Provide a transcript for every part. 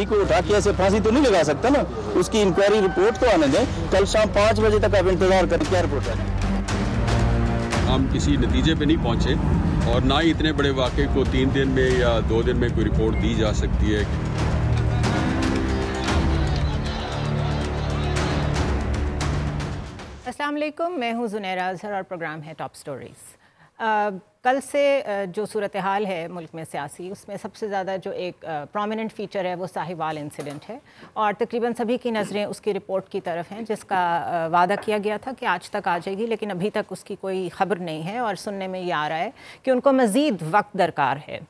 किसी को उठा के ऐसे फांसी तो नहीं लगा सकता ना? उसकी इंक्वायरी रिपोर्ट तो आने दें। कल शाम पाँच बजे तक आप इंतज़ार करें। क्या रिपोर्ट है? हम किसी नतीजे पे नहीं पहुँचे और ना ही इतने बड़े वाक़े को तीन दिन में या दो दिन में कोई रिपोर्ट दी जा सकती है। अस्सलाम वालेकुम मैं हूँ जुनैरा अजहर और प्रोग्राम है टॉप स्टोरीज़ कल से जो सूरत हाल है मुल्क में सियासी, उसमें सबसे ज़्यादा जो एक प्रोमिनेंट फ़ीचर है वो साहिवाल इंसिडेंट है। और तकरीबन सभी की नज़रें उसकी रिपोर्ट की तरफ़ हैं, जिसका वादा किया गया था कि आज तक आ जाएगी, लेकिन अभी तक उसकी कोई ख़बर नहीं है और सुनने में ये आ रहा है कि उनको मज़ीद वक्त दरकार है।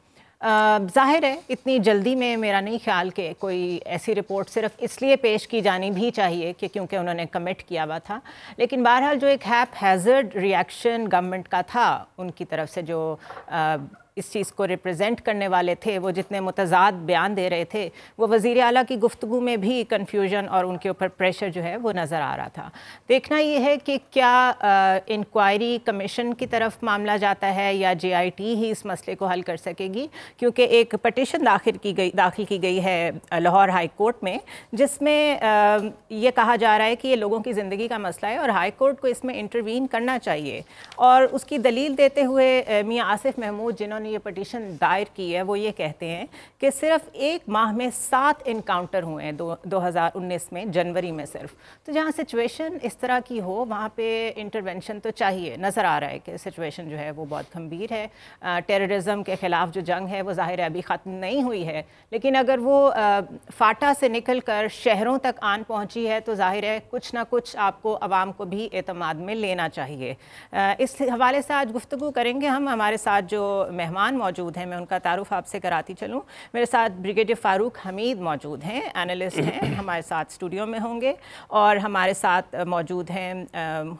ज़ाहिर है इतनी जल्दी में मेरा नहीं ख्याल कि कोई ऐसी रिपोर्ट सिर्फ़ इसलिए पेश की जानी भी चाहिए कि क्योंकि उन्होंने कमिट किया हुआ था। लेकिन बहरहाल जो एक हैप हैज़र्ड रिएक्शन गवर्नमेंट का था उनकी तरफ़ से जो आ, इस चीज़ को रिप्रेजेंट करने वाले थे, वो जितने मुतजाद बयान दे रहे थे, वो वज़ी अली की गुफ्तु में भी कन्फ्यूज़न और उनके ऊपर प्रेशर जो है वो नज़र आ रहा था। देखना ये है कि क्या इंक्वायरी कमीशन की तरफ़ मामला जाता है या जे आई टी ही इस मसले को हल कर सकेगी? क्योंकि एक पटिशन दाखिल की गई, दाखिल की गई है लाहौर हाई कोर्ट में, जिसमें ये कहा जा रहा है कि ये लोगों की ज़िंदगी का मसला है और हाई कोर्ट को इसमें इंटरवीन करना चाहिए। और उसकी दलील देते हुए मियाँ आसिफ महमूद, जिन्होंने ये पटिशन दायर की है वो ये कहते हैं कि सिर्फ़ एक माह में सात इनकाउंटर हुए हैं दो, 2019 में जनवरी में सिर्फ़। तो जहाँ सिचुएशन इस तरह की हो वहाँ पे इंटरवेंशन तो चाहिए। नज़र आ रहा है कि सिचुएशन जो है वो बहुत गंभीर है। टेररिज्म के ख़िलाफ़ जो जंग है वो ज़ाहिर अभी ख़त्म नहीं हुई है। लेकिन अगर वो आ, फाटा से निकल कर शहरों तक आन पहुँची है तो ज़ाहिर है कुछ ना कुछ आपको आवाम को भी एतमाद में लेना चाहिए। इस हवाले से आज गुफ्तु करेंगे हम। हमारे साथ जो मेहमान मेहमान मौजूद हैं मैं उनका तारुफ आपसे कराती चलूँ। मेरे साथ ब्रिगेडियर फ़ारूक हमीद मौजूद हैं एनालिस्ट हैं हमारे साथ स्टूडियो में होंगे और हमारे साथ मौजूद हैं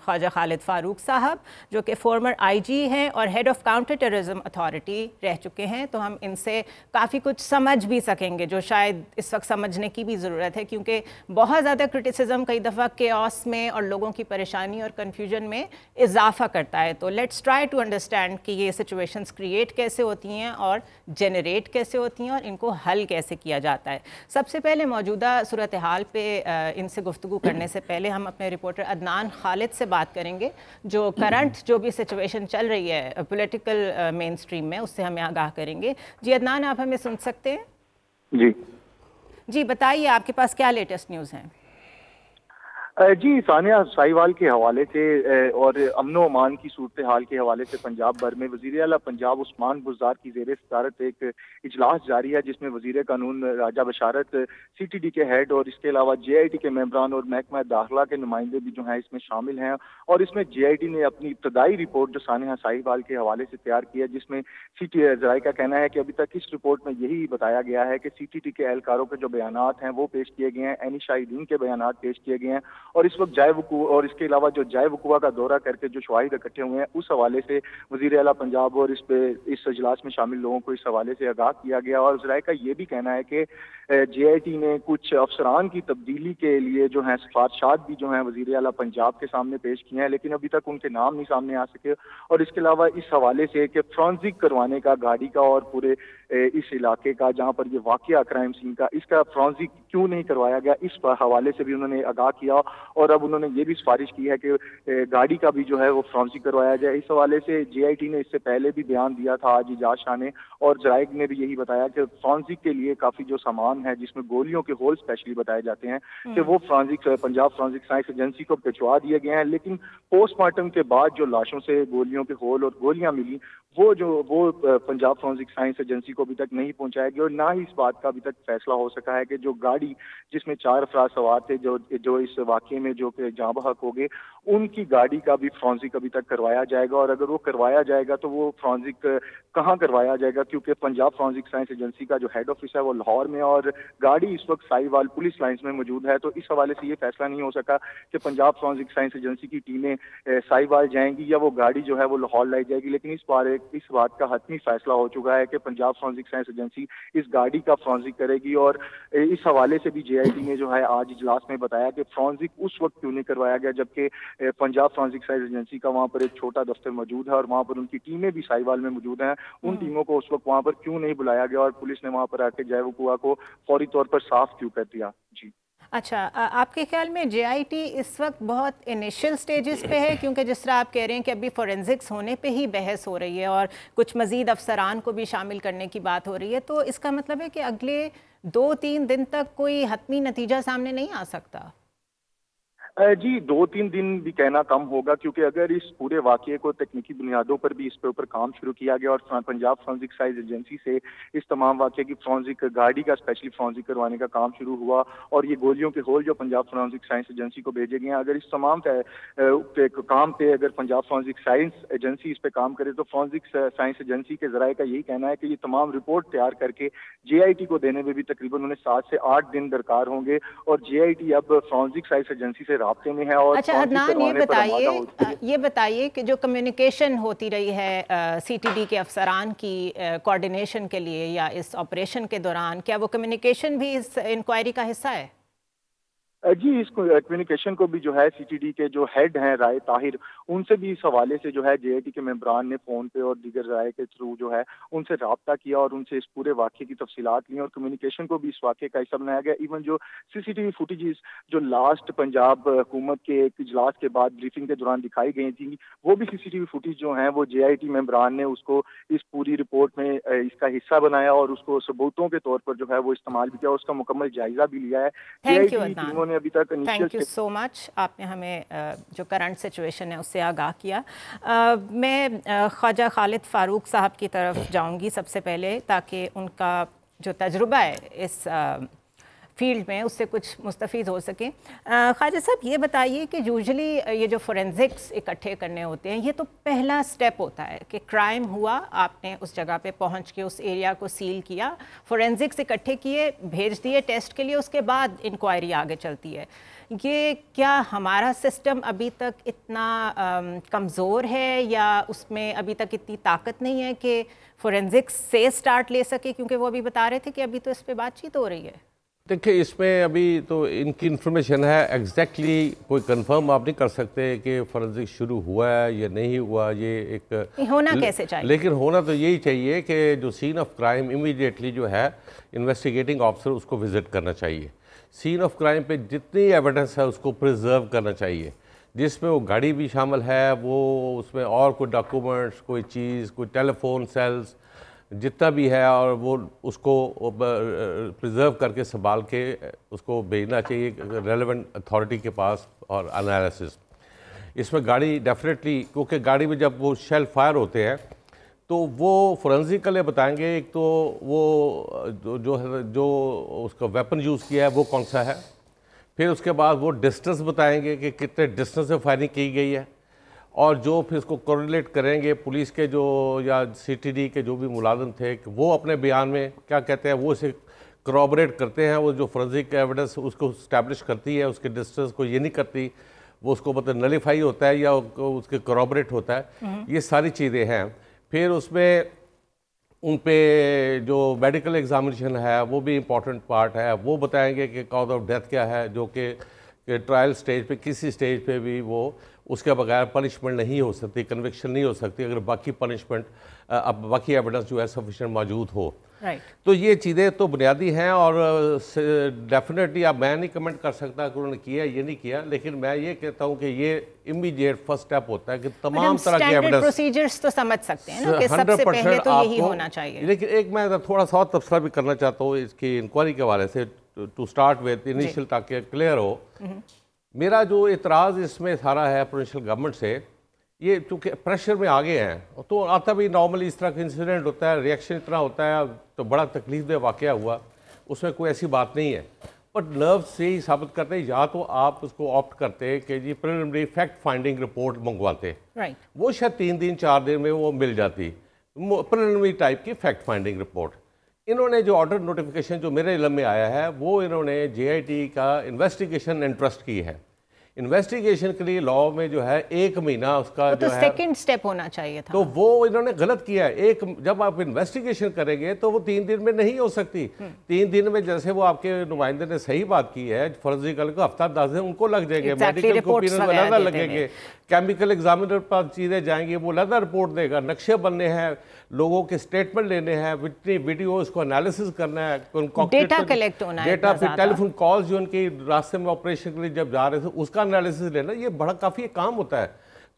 ख्वाजा खालिद फ़ारूक साहब जो कि फॉर्मर आईजी हैं और head of counter terrorism authority रह चुके हैं। तो हम इनसे काफ़ी कुछ समझ भी सकेंगे जो शायद इस वक्त समझने की भी ज़रूरत है क्योंकि बहुत ज़्यादा क्रिटिसिज्म कई दफ़ा के में और लोगों की परेशानी और कन्फ्यूज़न में इजाफा करता है। तो लेट्स ट्राई टू अंडरस्टैंड कि ये सिचुएशंस क्रिएट कैसे होती हैं और जनरेट कैसे होती हैं और इनको हल कैसे किया जाता है। सबसे पहले मौजूदा सूरत हाल पे इनसे गुफ्तु करने से पहले हम अपने रिपोर्टर अदनान खालिद से बात करेंगे जो करंट जो भी सिचुएशन चल रही है पोलिटिकल मेन स्ट्रीम में उससे हमें आगाह करेंगे। जी अदनान आप हमें सुन सकते हैं? जी। जी बताइए आपके पास क्या लेटेस्ट न्यूज़ हैं? जी, सानिया साहिवाल के हवाले से और अमन अमान की सूरत हाल के हवाले से पंजाब भर में वज़ीर अला पंजाब उस्मान बुजार की जेर सदारत एक इजलास जारी है, जिसमें वज़ीर कानून Raja Basharat C T D के हेड और इसके अलावा जे आई टी के मेम्बरान और महकमा दाखिला के नुमाइंदे भी जो हैं इसमें शामिल हैं। और इसमें जे आई टी ने अपनी इब्तदाई रिपोर्ट जो सानिया साहिवाल के हवाले से तैयार की है, जिसमें सी टी जराई का कहना है कि अभी तक इस रिपोर्ट में यही बताया गया है कि सी टी टी के एहलकारों के जो बयान हैं, वो पेश किए गए हैं, एनी शाहिदीन के बयान पेश किए गए हैं। और इस वक्त जाय वकू और इसके अलावा जो जाय वकुआ का दौरा करके जो शवाहिद इकट्ठे हुए हैं, उस हवाले से वज़ीर अला पंजाब और इस पे, इस अजलास में शामिल लोगों को इस हवाले से आगाह किया गया। और जराए का ये भी कहना है कि जे आई टी ने कुछ अफसरान की तब्दीली के लिए जो है, सिफारशात भी जो है, वज़ीर अला पंजाब के सामने पेश किए हैं, लेकिन अभी तक उनके नाम नहीं सामने आ सके। और इसके अलावा इस हवाले से कि फ्रांसिक करवाने का, गाड़ी का और पूरे इस इलाके का जहाँ पर ये वाक़ क्राइम सीन का इसका फ्रांसिक क्यों नहीं करवाया गया इस हवाले से भी उन्होंने आगाह किया और अब उन्होंने ये भी सिफारिश की है कि गाड़ी का भी जो है वो फ्रांसिक करवाया जाए इस हवाले से जे ने इससे पहले भी बयान दिया था आज इजाज शाह ने और जराइग ने भी यही बताया कि फ्रांसिक के लिए काफ़ी जो सामान है जिसमें गोलियों के होल स्पेशली बताए जाते हैं कि हम्म। वो forensic Punjab forensic science agency को भिजवा दिए गए हैं लेकिन पोस्टमार्टम के बाद जो लाशों से गोलियों के होल और गोलियाँ मिली वो जो वो पंजाब फोरेंसिक साइंस एजेंसी को अभी तक नहीं पहुँचाया गया और ना ही इस बात का अभी तक फैसला हो सका है कि जो गाड़ी जिसमें चार अफराज सवार थे, जो जो इस वाक्य में जो जहाँ बहक हो गए, उनकी गाड़ी का भी फ्रांसिक अभी तक करवाया जाएगा और अगर वो करवाया जाएगा तो वो फ्रांसिक कहाँ करवाया जाएगा? क्योंकि पंजाब फ्रांसिक साइंस एजेंसी का जो हेड ऑफ़िस है वो लाहौर में और गाड़ी इस वक्त साहिवाल पुलिस लाइन्स में मौजूद है। तो इस हवाले से ये फैसला नहीं हो सका कि पंजाब फ्रांसिक साइंस एजेंसी की टीमें साहिवाल जाएँगी या वो गाड़ी जो है वो लाहौर लाई जाएगी। लेकिन इस बार, इस बात का हतमी फैसला हो चुका है कि पंजाब फॉरेंसिक साइंस एजेंसी इस गाड़ी का फॉरेंसिक करेगी और इस हवाले से भी जेआईटी ने जो है आज इजलास में बताया कि फॉरेंसिक उस वक्त क्यों नहीं करवाया गया जबकि पंजाब फॉरेंसिक साइंस एजेंसी का वहाँ पर एक छोटा दफ्तर मौजूद है और वहाँ पर उनकी टीमें भी साहिवाल में मौजूद हैं। उन हम्म। टीमों को उस वक्त वहाँ पर क्यों नहीं बुलाया गया और पुलिस ने वहाँ पर आके जय कुआ को फौरी तौर पर साफ़ क्यों कर दिया? जी। अच्छा आपके ख्याल में जेआईटी इस वक्त बहुत इनिशियल स्टेजेस पे है? क्योंकि जिस तरह आप कह रहे हैं कि अभी फॉरेंसिक्स होने पे ही बहस हो रही है और कुछ मज़ीद अफसरान को भी शामिल करने की बात हो रही है तो इसका मतलब है कि अगले दो तीन दिन तक कोई हतमी नतीजा सामने नहीं आ सकता? जी दो तीन दिन भी कहना कम होगा, क्योंकि अगर इस पूरे वाक्य को तकनीकी बुनियादों पर भी इस पे ऊपर काम शुरू किया गया और पंजाब फ्रांसिक साइज़ एजेंसी से इस तमाम वाक्य की फ्रांसिक गाड़ी का स्पेशली फ्रांसिक करवाने का काम शुरू हुआ और ये गोलियों के होल जो पंजाब फ्रांसिक साइंस एजेंसी को भेजे गए हैं, अगर इस तमाम काम पे अगर पंजाब फ्रांसिक साइंस एजेंसी इस पे काम करे तो फ्रांसिक साइंस एजेंसी के जराये का यही कहना है कि ये तमाम रिपोर्ट तैयार करके जे को देने में भी तकरीबन उन्हें सात से आठ दिन दरकार होंगे और जे अब फ्रांसिक साइंस एजेंसी से रबते में है और अच्छा अदनान ये बताइए ये बताइए कि जो कम्युनिकेशन होती रही है सी टी डी के अफसरान की कोऑर्डिनेशन के लिए या इस ऑपरेशन के दौरान क्या वो कम्युनिकेशन भी इस इंक्वायरी का हिस्सा है? जी इस कम्युनिकेशन को भी जो है सीटीडी के जो हेड हैं राय ताहिर उनसे भी इस हवाले से जो है जेआईटी के मेम्बरान ने फ़ोन पे और दीगर राय के थ्रू जो है उनसे रबता किया और उनसे इस पूरे वाक्य की तफसीत ली और कम्युनिकेशन को भी इस वाक्य का हिस्सा बनाया गया। इवन जो सीसीटीवी फुटेज जो लास्ट पंजाब हुकूमत के एक इजलास के बाद ब्रीफिंग के दौरान दिखाई गई थी वो भी सीसीटीवी फुटेज जो है वो जे आई टी मेम्बरान ने उसको इस पूरी रिपोर्ट में इसका हिस्सा बनाया और उसको सबूतों के तौर पर जो है वो इस्तेमाल भी किया उसका मुकम्मल जायजा भी लिया है। उन्होंने अभी तक थैंक यू सो मच आपने हमें जो करंट सिचुएशन है उससे आगाह किया। आ, मैं ख्वाजा खालिद फ़ारूक साहब की तरफ़ जाऊँगी सबसे पहले ताकि उनका जो तजुर्बा है इस फ़ील्ड में उससे कुछ मुस्तफ़ हो सके। ख्वाजा साहब ये बताइए कि यूजली ये जो फोरेंसिक्स इकट्ठे करने होते हैं ये तो पहला स्टेप होता है कि क्राइम हुआ आपने उस जगह पे पहुँच के उस एरिया को सील किया फोरेंसिक्स इकट्ठे किए भेज दिए टेस्ट के लिए उसके बाद इंक्वायरी आगे चलती है। ये क्या हमारा सिस्टम अभी तक इतना कमज़ोर है या उसमें अभी तक इतनी ताकत नहीं है कि फोरेंसिक्स से स्टार्ट ले सके? क्योंकि वो अभी बता रहे थे कि अभी तो इस पर बातचीत हो रही है। देखिए इसमें अभी तो इनकी इन्फॉर्मेशन है। एग्जैक्टली exactly कोई कंफर्म आप नहीं कर सकते कि फॉरेंसिक शुरू हुआ है या नहीं हुआ। ये एक होना कैसे चाहिए? लेकिन होना तो यही चाहिए कि जो सीन ऑफ़ क्राइम इमीडिएटली जो है इन्वेस्टिगेटिंग ऑफिसर उसको विज़िट करना चाहिए। सीन ऑफ़ क्राइम पे जितनी एविडेंस है उसको प्रिजर्व करना चाहिए। जिसमें वो गाड़ी भी शामिल है, वो उसमें और कोई डॉक्यूमेंट्स कोई चीज़, कोई टेलीफोन सेल्स जितना भी है और वो उसको प्रिजर्व करके संभाल के उसको भेजना चाहिए रेलेवेंट अथॉरिटी के पास और एनालिसिस इसमें गाड़ी डेफिनेटली क्योंकि गाड़ी में जब वो शेल फायर होते हैं तो वो फोरेंसिकली बताएँगे एक तो वो जो है जो उसका वेपन यूज़ किया है वो कौन सा है? फिर उसके बाद वो डिस्टेंस बताएँगे कि कितने डिस्टेंस से फायरिंग की गई है। और जो फिर उसको कोरिलेट करेंगे पुलिस के जो या सीटीडी के जो भी मुलाजम थे वो अपने बयान में क्या कहते हैं वो इसे क्रॉबरेट करते हैं वो जो फोरेंसिक एविडेंस उसको स्टैब्लिश करती है उसके डिस्टेंस को ये नहीं करती वो उसको मतलब नलीफाई होता है या उसके क्रॉबरेट होता है। हम्म। ये सारी चीज़ें हैं। फिर उसमें उन पे जो मेडिकल एग्जामिनेशन है, वो भी इंपॉर्टेंट पार्ट है। वो बताएँगे कि कॉज ऑफ़ डेथ क्या है, जो कि ट्रायल स्टेज पे, किसी स्टेज पे भी वो, उसके बगैर पनिशमेंट नहीं हो सकती कन्विक्शन नहीं हो सकती। अगर बाकी पनिशमेंट अब बाकी एविडेंस जो है सफिशेंट मौजूद हो right. तो ये चीज़ें तो बुनियादी हैं और डेफिनेटली अब मैं नहीं कमेंट कर सकता कि उन्होंने किया ये नहीं किया लेकिन मैं ये कहता हूँ कि ये इमीडिएट फ़र्स्ट स्टेप होता है कि तमाम तरह के एविडेंस प्रोसीजर्स तो समझ सकते हैं ना कि सबसे पहले तो यही होना चाहिए लेकिन एक मैं थोड़ा सा और तबसरा भी करना चाहता हूँ इसकी इंक्वायरी के हवाले से टू स्टार्ट विद इनिशियल ताकि क्लियर हो हम्म। मेरा जो इतराज़ इसमें सारा है प्रोविंशियल गवर्नमेंट से ये चूँकि प्रेशर में आगे हैं तो आता भी नॉर्मली इस तरह का इंसिडेंट होता है रिएक्शन इतना होता है तो बड़ा तकलीफ़ दे वाक़ हुआ उसमें कोई ऐसी बात नहीं है। बट नर्व से ही साबित करते हैं या तो आप उसको ऑप्ट करते कि जी प्रिलिमिनरी फैक्ट फाइंडिंग रिपोर्ट मंगवाते right. वो शायद तीन दिन चार दिन में वो मिल जाती। प्रिलिमिनरी टाइप की फैक्ट फाइंडिंग रिपोर्ट इन्होंने जो ऑर्डर नोटिफिकेशन जो मेरे इलम में आया है वो इन्होंने जेआईटी का इन्वेस्टिगेशन इंटरेस्ट की है। इन्वेस्टिगेशन के लिए लॉ में जो है एक महीना उसका तो जो है सेकंड स्टेप होना चाहिए था। तो वो इन्होंने गलत किया है। एक जब आप इन्वेस्टिगेशन करेंगे तो वो तीन दिन में नहीं हो सकती। तीन दिन में जैसे वो आपके नुमाइंदे ने सही बात की है फॉरेंसिकल को हफ़्ता दस दिन उनको लग जाएँगे। मेडिकल को अलग लगेंगे। केमिकल एग्जामिनर पर चीज़ें जाएँगी वो अलग रिपोर्ट देगा। नक्शे बनने हैं लोगों के स्टेटमेंट लेने हैं विटनी वीडियो उसको एनालिसिस करना है Data collect होना है डेटा फिर टेलीफोन कॉल जो उनकी रास्ते में ऑपरेशन के लिए जब जा रहे थे उसका एनालिसिस लेना ये बड़ा काफ़ी काम होता है।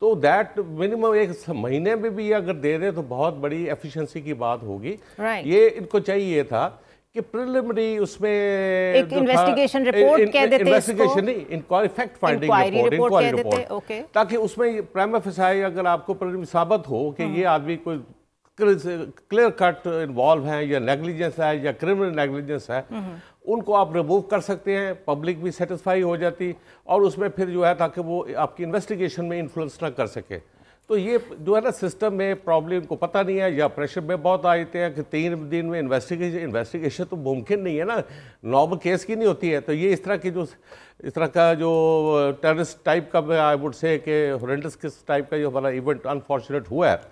तो दैट मिनिमम एक महीने में भी अगर दे दे तो बहुत बड़ी एफिशिएंसी की बात होगी। Right. ये इनको चाहिए था कि प्रिलिमिनरी उसमें एक investigation report कह देते इन्वेस्टिगेशन नहीं inquiry fact finding report inquiry report okay. ताकि उसमें प्राइम फिसाई अगर आपको साबित हो कि ये आदमी कोई क्लियर कट इन्वॉल्व है या नेग्लिजेंस है या क्रिमिनल नेग्लिजेंस है उनको आप रिमूव कर सकते हैं पब्लिक भी सेटिस्फाई हो जाती और उसमें फिर जो है ताकि वो आपकी इन्वेस्टिगेशन में इन्फ्लुएंस ना कर सके। तो ये जो है ना सिस्टम में प्रॉब्लम इनको पता नहीं है या प्रेशर में बहुत आ जाते हैं कि तीन दिन में इन्वेस्टिगेशन इन्वेस्टिगेशन तो मुमकिन नहीं है ना नॉर्मल केस की नहीं होती है। तो ये इस तरह की जो, इस तरह का जो टेररिस्ट टाइप का आई वुड से कि हॉरेंडस किस टाइप का जो हमारा इवेंट अनफॉर्चुनेट हुआ है।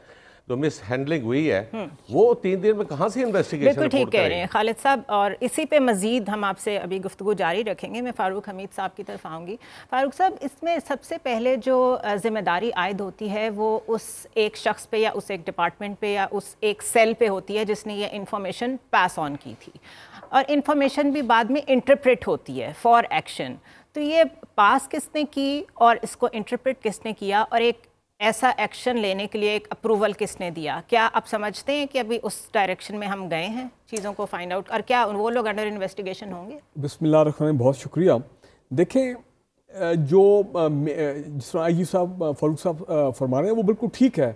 जो मिस हैंडलिंग हुई है वो तीन दिन में कहाँ से इन्वेस्टिगेशन बिल्कुल ठीक कह रहे हैं खालिद साहब और इसी पे मज़ीद हम आपसे अभी गुफ्तु जारी रखेंगे। मैं फ़ारूक हमीद साहब की तरफ़ आऊँगी। फ़ारूक साहब इसमें सबसे पहले जो ज़िम्मेदारी आयद होती है वो उस एक शख्स पे या उस एक डिपार्टमेंट पे या उस एक सेल पे होती है जिसने ये इंफॉर्मेशन पास ऑन की थी। और इन्फॉर्मेशन भी बाद में इंटरप्रेट होती है फॉर एक्शन तो ये पास किसने की और इसको इंटरप्रेट किसने किया? और एक ऐसा एक्शन लेने के लिए एक अप्रूवल किसने दिया? क्या आप समझते हैं कि अभी उस डायरेक्शन में हम गए हैं चीज़ों को फाइंड आउट और क्या वो लोग अंडर इन्वेस्टिगेशन होंगे? बिस्मिल्लाह रहमान बहुत शुक्रिया। देखें जो जिस आई साहब फारूक साहब फरमा रहे हैं, वो बिल्कुल ठीक है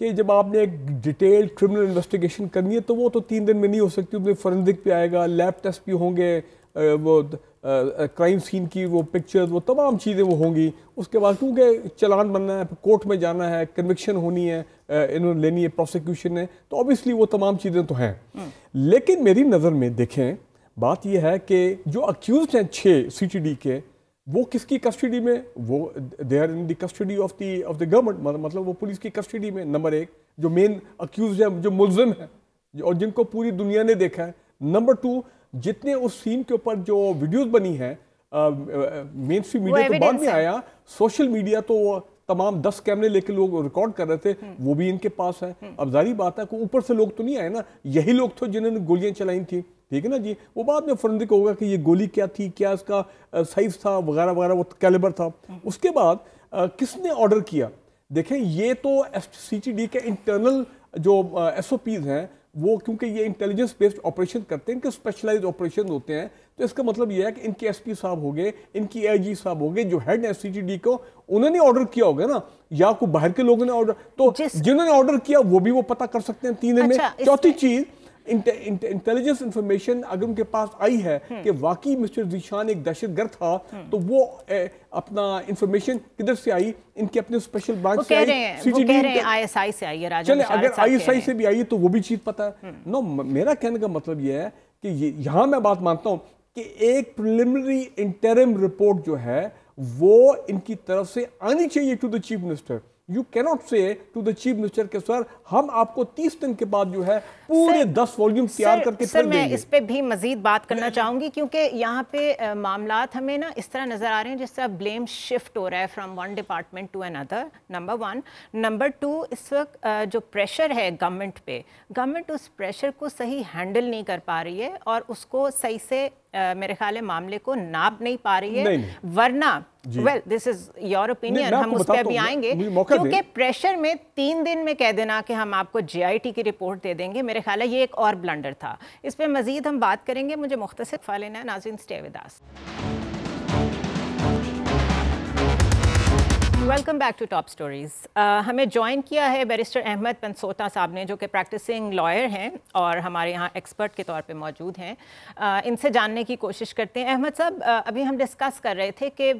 कि जब आपने एक डिटेल क्रिमिनल इन्वेस्टिगेशन करनी है तो वो तो तीन दिन में नहीं हो सकती उसमें फॉरेंसिक भी आएगा लैब टेस्ट भी होंगे वो क्राइम सीन की वो पिक्चर्स वो तमाम चीज़ें वो होंगी। उसके बाद क्योंकि चलान बनना है कोर्ट में जाना है कन्विक्शन होनी है इन्होंने लेनी है प्रोसिक्यूशन है तो ऑब्वियसली वो तमाम चीज़ें तो हैं। लेकिन मेरी नज़र में देखें बात यह है कि जो अक्यूज हैं छः सी के वो किसकी कस्टडी में? वो they are in the custody of the of the government मतलब वो पुलिस की कस्टडी में नंबर एक। जो मेन अक्यूज है जो मुलजिम है और जिनको पूरी दुनिया ने देखा है नंबर टू जितने उस सीन के ऊपर जो वीडियोस बनी है मेन स्ट्रीम मीडिया तो बाद में आया सोशल मीडिया तो तमाम दस कैमरे लेके लोग रिकॉर्ड कर रहे थे वो भी इनके पास है। अब जारी बात है कि ऊपर से लोग तो नहीं आए ना यही लोग थे जिन्होंने गोलियाँ चलाई थी। ठीक है ना जी? वो बाद में फॉरेंसिक होगा कि ये गोली क्या थी क्या इसका साइज़ था वगैरह वगैरह वो कैलिबर था। उसके बाद अ, किसने ऑर्डर किया? देखें ये तो सी टी डी के इंटरनल जो एस ओ पीज हैं वो क्योंकि ये इंटेलिजेंस बेस्ड ऑपरेशन करते हैं इनके स्पेशलाइज ऑपरेशन होते हैं तो इसका मतलब ये है कि इनके एसपी साहब हो गए इनकी एआईजी साहब हो गए जो हेड टी डी को उन्होंने ऑर्डर किया होगा ना या कोई बाहर के लोगों ने ऑर्डर तो जिन्होंने ऑर्डर किया वो भी वो पता कर सकते हैं तीन अच्छा, में चौथी चीज़ इंटेलिजेंस इंफॉर्मेशन अगर उनके पास आई है कि वाकई मिस्टर जीशान एक दहशतगर्द था तो वो ए, अपना इंफॉर्मेशन किधर से आई? इनके अपने स्पेशल ब्रांच से आई? रहे आईएसआई से आई है चले अगर आईएसआई से भी आई है तो वो भी चीज़ पता है। नो मेरा कहने का मतलब यह है कि यहाँ मैं बात मानता हूँ कि एक प्रिलिमिनरी इंटरम रिपोर्ट जो है वो इनकी तरफ़ से आनी चाहिए to the chief minister you cannot say to the chief minister के सर हम आपको तीस दिन के बाद जो है पूरे सर- दस वॉल्यूम तैयार करके सर मैं इस पे भी मजीद बात करना चाहूँगी क्योंकि यहाँ पे मामलात हमें ना इस तरह नज़र आ रहे हैं जिससे अब ब्लेम शिफ्ट हो रहा है from one department to another number one number two इस वक्त जो प्रेशर है गवर्नमेंट पे गवर्नमेंट उस प्रेशर को सही हैंडल नहीं कर पा रही है और उसको सही से मेरे ख्याल है मामले को नाप नहीं पा रही है। नहीं, नहीं। वरना well this is your opinion हम उस पर भी आएँगे। क्योंकि प्रेशर में तीन दिन में कह देना कि हम आपको जीआईटी की रिपोर्ट दे देंगे मेरे ख्याल है ये एक और ब्लंडर था। इस पर मजीद हम बात करेंगे। मुझे मुख्तसर फ़ा लेना है नाजिन stay welcome back to top stories हमें ज्वाइन किया है बैरिस्टर अहमद पनसोता साहब ने जो कि प्रैक्टिसिंग लॉयर हैं और हमारे यहाँ एक्सपर्ट के तौर पे मौजूद हैं। Uh, इनसे जानने की कोशिश करते हैं। अहमद साहब uh, अभी हम डिस्कस कर रहे थे कि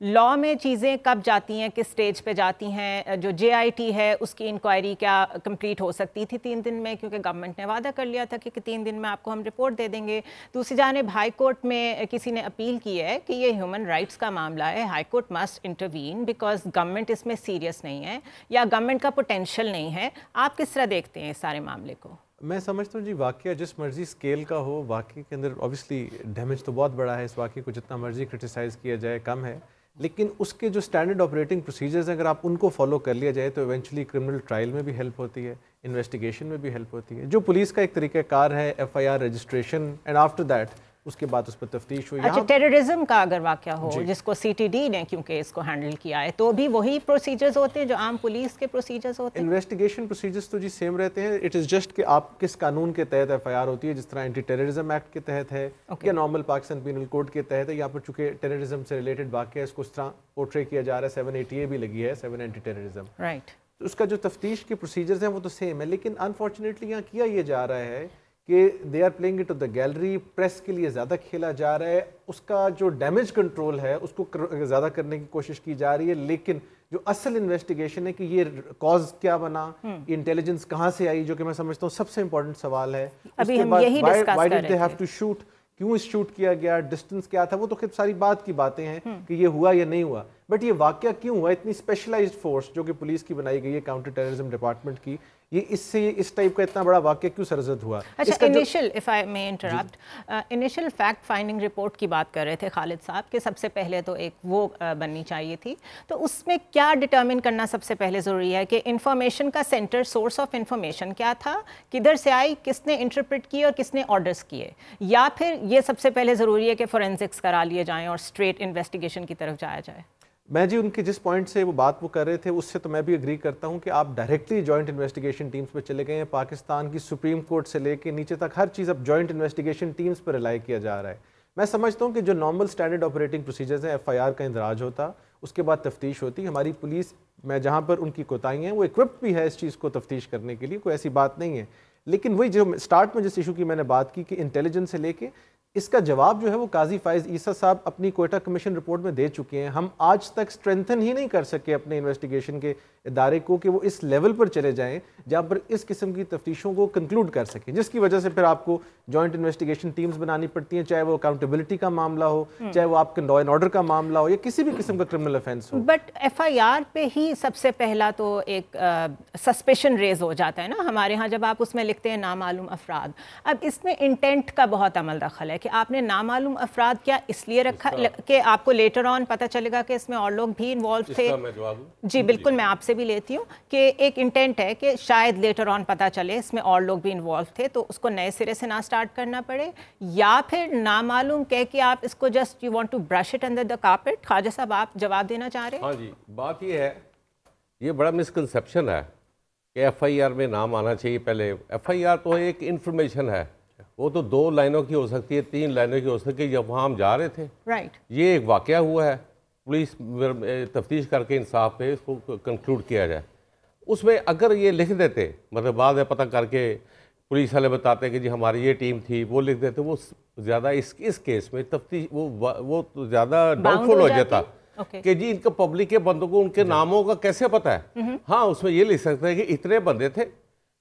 लॉ में चीज़ें कब जाती हैं किस स्टेज पे जाती हैं जो जे है उसकी इंक्वायरी क्या कंप्लीट हो सकती थी तीन दिन में? क्योंकि गवर्नमेंट ने वादा कर लिया था कि, कि तीन दिन में आपको हम रिपोर्ट दे देंगे। दूसरी जानब हाई कोर्ट में किसी ने अपील की है कि ये ह्यूमन राइट्स का मामला है। High Court must intervene because government इसमें सीरियस नहीं है या गवर्नमेंट का पोटेंशल नहीं है। आप किस तरह देखते हैं इस सारे मामले को? मैं समझता हूँ जी वाक्य जिस मर्ज़ी स्केल का हो वाक्य के अंदर ऑब्वियसली डैमेज तो बहुत बड़ा है। इस वाक्य को जितना मर्ज़ी क्रिटिसाइज़ किया जाए कम है। लेकिन उसके जो स्टैंडर्ड ऑपरेटिंग प्रोसीजर्स हैं, अगर आप उनको फॉलो कर लिया जाए तो इवेंचुअली क्रिमिनल ट्रायल में भी हेल्प होती है इन्वेस्टिगेशन में भी हेल्प होती है। जो पुलिस का एक तरीक़ाकार है FIR registration and after that उसके बाद उस पर तफ्तीश हुई। अच्छा टेररिज्म का अगर वाक्य हो जिसको सीटीडी ने क्योंकि इसको हैंडल किया है तो भी वही प्रोसीजर्स होते हैं जो आम पुलिस के प्रोसीजर्स होते हैं? इन्वेस्टिगेशन प्रोसीजर्स तो जी सेम रहते हैं। इट इज़ जस्ट कि आप किस कानून के तहत एफ़ आई आर होती है जिस तरह एंटी टेररिज्म एक्ट के तहत है okay. या नॉर्मल पाकिस्तान पीनल कोड के तहत है यहाँ पर चूँकि टेररिज्म से रिलेटेड वाक्य है इसको इस तरह पोर्ट्रे किया जा रहा है। सेवन एटी भी लगी है सेवन एंटी टेररिज्म राइट उसका जो तफ्तीश के प्रोसीजर्स हैं वो तो सेम है लेकिन अनफॉर्चुनेटली यहाँ किया ये जा रहा है कि they are playing it to the gallery press के लिए ज़्यादा खेला जा रहा है उसका जो डैमेज कंट्रोल है उसको ज़्यादा करने की कोशिश की जा रही है लेकिन जो असल इन्वेस्टिगेशन है कि ये कॉज क्या बना इंटेलिजेंस हम्म। कहाँ से आई जो कि मैं समझता हूँ सबसे इंपॉर्टेंट सवाल है। अभी हम यही दे हैव टू शूट क्यों शूट किया गया? डिस्टेंस क्या था? वो तो खैर सारी बात की बातें हैं हम्म। कि ये हुआ या नहीं हुआ। बट ये वाक्य क्यों हुआ? इतनी स्पेशलाइज्ड फोर्स जो कि पुलिस की बनाई गई है काउंटर टेररिज्म डिपार्टमेंट की ये इससे इस टाइप का इतना बड़ा वाक्य क्यों सरजद हुआ? अच्छा initial if I may interrupt initial fact finding report की बात कर रहे थे खालिद साहब कि सबसे पहले तो एक वो uh, बननी चाहिए थी। तो उसमें क्या डिटर्मिन करना सबसे पहले ज़रूरी है कि इंफॉर्मेशन का सेंटर सोर्स ऑफ़ इंफॉर्मेशन क्या था? किधर से आई? किसने इंटरप्रेट किए और किसने ऑर्डर्स किए? या फिर ये सबसे पहले ज़रूरी है कि फोरेंसिक्स करा लिए जाएँ और स्ट्रेट इन्वेस्टिगेशन की तरफ़ जाया जाए? मैं जी उनके जिस पॉइंट से वो बात वो कर रहे थे, उससे तो मैं भी अग्री करता हूँ कि आप डायरेक्टली जॉइंट इन्वेस्टिगेशन टीम्स पे चले गए हैं। पाकिस्तान की सुप्रीम कोर्ट से लेके नीचे तक हर चीज़ अब जॉइंट इन्वेस्टिगेशन टीम्स पर रिलाई किया जा रहा है। मैं समझता हूँ कि जो नॉर्मल स्टैंडर्ड ऑपरेटिंग प्रोसीजर्स हैं एफआईआर का इंदराज होता, उसके बाद तफ्तीश होती। हमारी पुलिस, मैं जहाँ पर उनकी कोताही हैं, वो इक्विप्ड भी है इस चीज़ को तफ्तीश करने के लिए, कोई ऐसी बात नहीं है। लेकिन वही जो स्टार्ट में जिस इशू की मैंने बात की कि इंटेलिजेंस से लेके इसका जवाब जो है वो काजी फाइज ईसा साहब अपनी कोयटा कमीशन रिपोर्ट में दे चुके हैं। हम आज तक स्ट्रेंथन ही नहीं कर सके अपने इन्वेस्टिगेशन के इदारे को कि वो इस लेवल पर चले जाएँ जहाँ पर इस किस्म की तफ्तीशों को कंक्लूड कर सकें जिसकी वजह से फिर आपको जॉइंट इन्वेस्टिगेशन टीम्स बनानी पड़ती हैं चाहे वो अकाउंटेबिलिटी का मामला हो हम्म। चाहे वो आपके लॉ एंड ऑर्डर का मामला हो या किसी भी किस्म का क्रिमिनल अफेंस हो। बट एफआईआर पे ही सबसे पहला तो एक सस्पेशन रेज हो जाता है ना हमारे यहाँ जब आप उसमें लिखते हैं नामालूम अफराद। अब इसमें इंटेंट का बहुत अमल दखल है कि आपने नामालूम अफराद क्या इसलिए रखा कि आपको लेटर ऑन पता चलेगा कि इसमें और लोग भी इन्वॉल्व थे। जी बिल्कुल मैं आपसे भी लेती हूँ कि एक इंटेंट है कि शायद लेटर ऑन पता चले इसमें और लोग भी इन्वॉल्व थे तो उसको नए सिरे से ना स्टार्ट करना पड़े। या फिर नामालूम कह के आप इसको just you want to brush it under the carpet Khawaja साहब आप जवाब देना चाह रहे हैं? हाँ जी बात ये है ये बड़ा मिसकनसेप्शन है कि एफआईआर में नाम आना चाहिए पहले। एफआईआर तो एक इन्फॉर्मेशन है। वो तो दो लाइनों की हो सकती है तीन लाइनों की हो सकती है जब वहाँ हम जा रहे थे। Right right. ये एक वाक़ हुआ है। पुलिस तफ्तीश करके इंसाफ पे इसको कंक्लूड किया जाए। उसमें अगर ये लिख देते मतलब बाद में पता करके पुलिस वाले बताते कि जी हमारी ये टीम थी वो लिख देते वो ज़्यादा इस इस केस में तफ्तीश वो वो तो ज़्यादा डाउटफुल हो जाता? okay. कि जी इनका पब्लिक के बंदों को उनके नामों का कैसे पता है? हम्म। हाँ उसमें ये लिख सकते हैं कि इतने बंदे थे